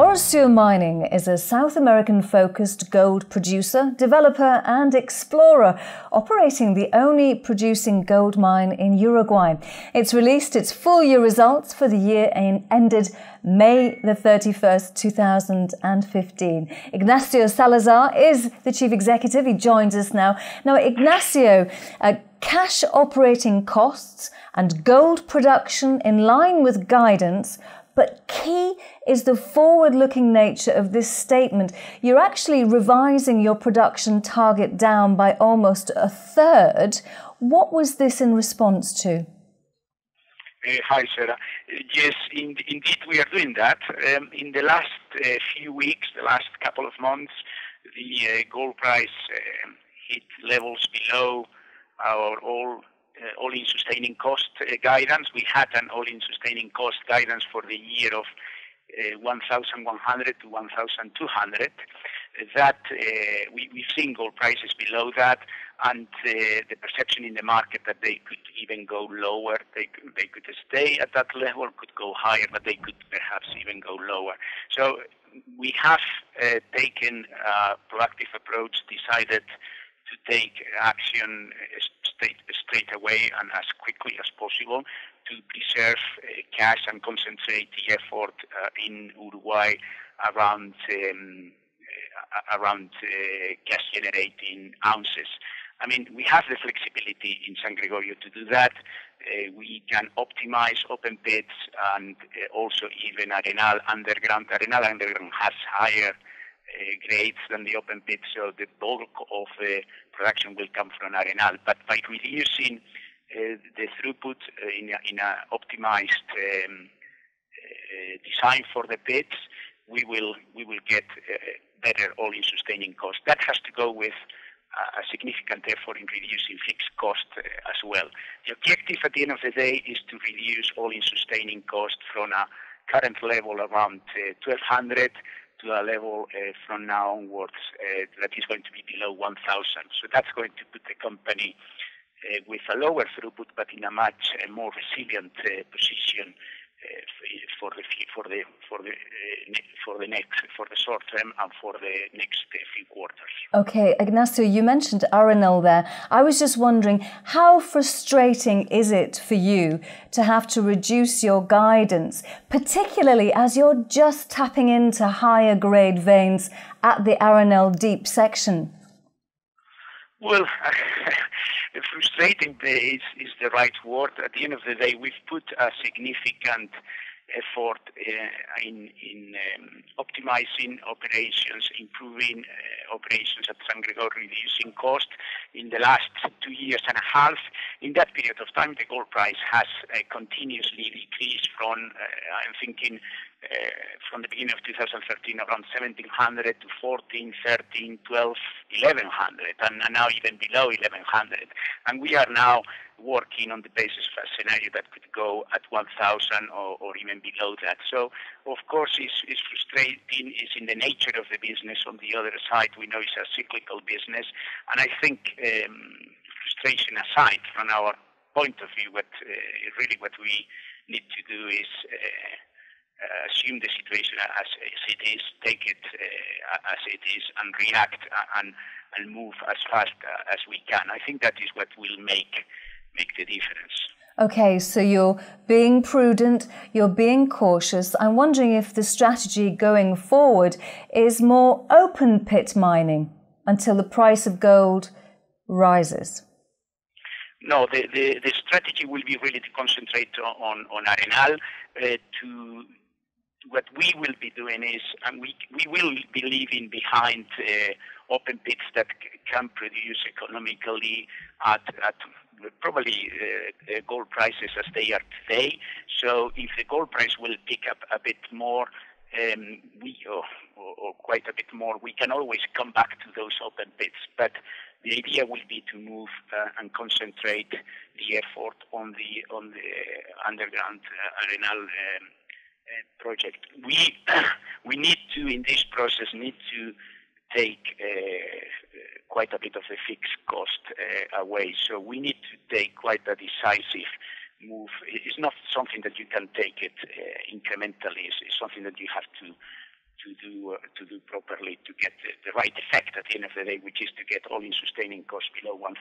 Orosur Mining is a South American focused gold producer, developer, and explorer operating the only producing gold mine in Uruguay. It's released its full year results for the year ended May the 31st, 2015. Ignacio Salazar is the chief executive. He joins us now. Now, Ignacio, uh, cash operating costs and gold production in line with guidance but key is the forward looking nature of this statement. You're actually revising your production target down by almost a third. What was this in response to? Uh, hi, Sarah. Yes, in, indeed, we are doing that. Um, in the last uh, few weeks, the last couple of months, the uh, gold price um, hit levels below our all all-in sustaining cost uh, guidance. We had an all-in sustaining cost guidance for the year of uh, 1,100 to 1,200. That we, we've seen gold prices below that, and the perception in the market that they could even go lower. They they could stay at that level, could go higher, but they could perhaps even go lower. So we have uh, taken a proactive approach, decided to take action straight, straight away and as quickly as possible to preserve uh, cash and concentrate the effort uh, in Uruguay around um, around cash generating ounces. I mean, we have the flexibility in San Gregorio to do that. Uh, we can optimize open pits and uh, also even Arenal underground. Arenal underground has higher grades than the open pit, so the bulk of the production will come from Arenal. But by reducing uh, the throughput uh, in an in a optimized um, design for the pits, we will we will get better all-in sustaining cost. That has to go with a significant effort in reducing fixed cost uh, as well. The objective at the end of the day is to reduce all-in sustaining cost from a current level around uh, 1200 to a level uh, from now onwards uh, that is going to be below 1,000. So that's going to put the company uh, with a lower throughput, but in a much uh, more resilient uh, position Eh, for the for the eh, for the for the next for the short term and for the next eh, few quarters. Okay, Ignacio, you mentioned Arenal there. I was just wondering how frustrating is it for you to have to reduce your guidance, particularly as you're just tapping into higher grade veins at the Arenal deep section? Well, frustrating is, is the right word. At the end of the day, we've put a significant effort uh, in, in um, optimizing operations, improving uh, operations at San Gregorio, reducing cost in the last two years and a half. In that period of time, the gold price has uh, continuously decreased from, I'm thinking, from the beginning of 2013 around 1700 to 14, 13, 12, 1100, and now even below 1100. And we are now working on the basis of a scenario that could go at 1000 or, or even below that. So, of course, it's, it's frustrating, it's in the nature of the business. On the other side, we know it's a cyclical business, and I think um, frustration aside, from our point of view, what uh, really what we need to do is uh, uh, assume the situation as, as, it is, take it uh, as it is, and react and, and move as fast uh, as we can. I think that is what will make make the difference. Okay, so you're being prudent, you're being cautious. I'm wondering if the strategy going forward is more open pit mining until the price of gold rises. No, the, the, the strategy will be really to concentrate on, on Arenal uh, to what we will be doing is, and we, we will be leaving behind uh, open pits that c- can produce economically at, at probably uh, uh, gold prices as they are today. So if the gold price will pick up a bit more, um, we or, or, quite a bit more, we can always come back to those open pits. But the idea will be to move uh, and concentrate the effort on the on the underground uh, arenal um, project. We we need to in this process need to take uh, quite a bit of the fixed cost uh, away. So we need to take quite a decisive move. It's not something that you can take it uh, incrementally. It's, it's, something that you have to to do uh, to do properly to get the, the, right effect at the end of the day, which is to get all-in sustaining costs below 1,000.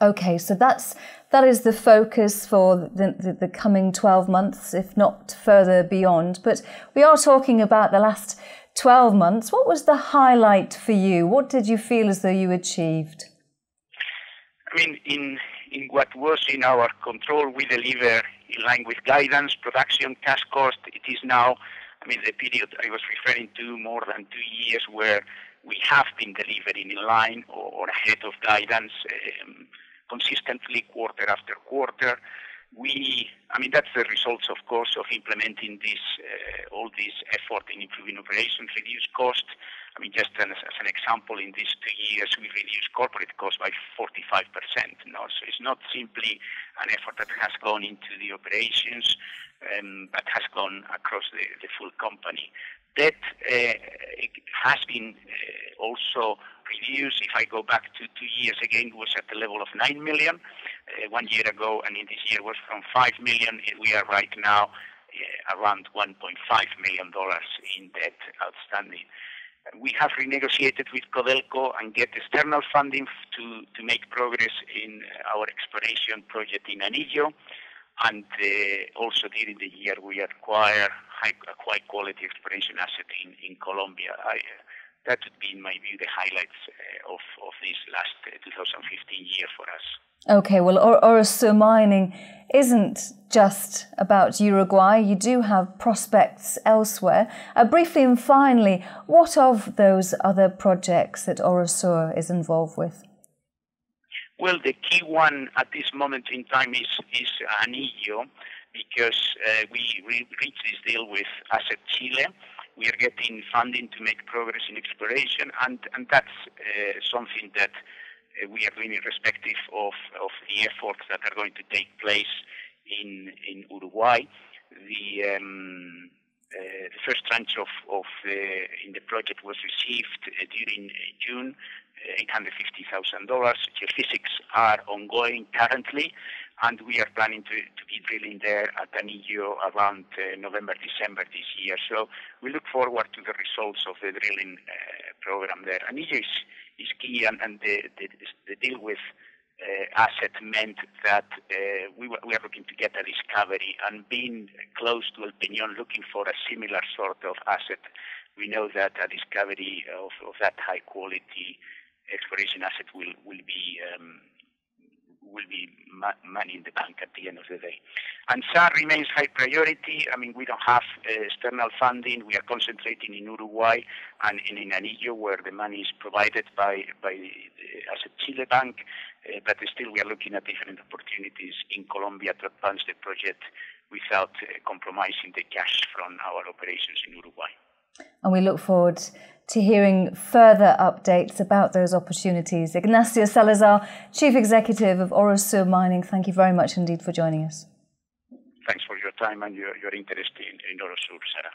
Okay, so that's that is the focus for the, the, the, coming 12 months, if not further beyond. But we are talking about the last 12 months. What was the highlight for you? What did you feel as though you achieved? I mean, in in what was in our control, we deliver in line with guidance, production, cash cost. It is now I mean, the period I was referring to, more than two years, where we have been delivering in line or, ahead of guidance um, consistently quarter after quarter. We, I mean, that's the results, of course, of implementing this, uh, all this effort in improving operations, reduce cost. I mean, just as, as, an example, in these two years, we reduced corporate costs by 45%. You know? So it's not simply an effort that has gone into the operations um, that has gone across the, the full company. Debt uh, has been uh, also reduced. If I go back to two years again, it was at the level of 9 million uh, one year ago, and in this year was from 5 million. We are right now uh, around 1.5 million dollars in debt outstanding. We have renegotiated with Codelco and get external funding to, to make progress in our exploration project in Anillo. And uh, also during the year, we acquire high, quality exploration asset in, in Colombia. I, that would be, in my view, the highlights uh, of, of this last 2015 year for us. Okay, well, Orosur Mining isn't just about Uruguay. You do have prospects elsewhere. Uh, briefly and finally, what of those other projects that Orosur is involved with? Well, the key one at this moment in time is, is Anillo because uh, we re- reached this deal with Asset Chile. We are getting funding to make progress in exploration, and, and that's uh, something that uh, we are doing irrespective of, of the efforts that are going to take place in, in Uruguay. The, um, uh, the first tranche of, of uh, in the project was received uh, during June $850,000. Geophysics are ongoing currently, and we are planning to, drilling there at Anillo around uh, November, December this year. So we look forward to the results of the drilling uh, program there. Anillo is, is key, and, and the, the, the deal with uh, asset meant that uh, we, were, we are looking to get a discovery and being close to El Peñón, looking for a similar sort of asset. We know that a discovery of, of that high quality exploration asset will will be will be money in the bank at the end of the day. And SAR remains high priority. I mean, we don't have uh, external funding. We are concentrating in Uruguay and in, Anillo, where the money is provided by by the Asset Chile Bank. Uh, but still, we are looking at different opportunities in Colombia to advance the project without uh, compromising the cash from our operations in Uruguay. And we look forward to hearing further updates about those opportunities. Ignacio Salazar, Chief Executive of Orosur Mining, thank you very much indeed for joining us. Thanks for your time and your, your interest in, in Orosur, Sarah.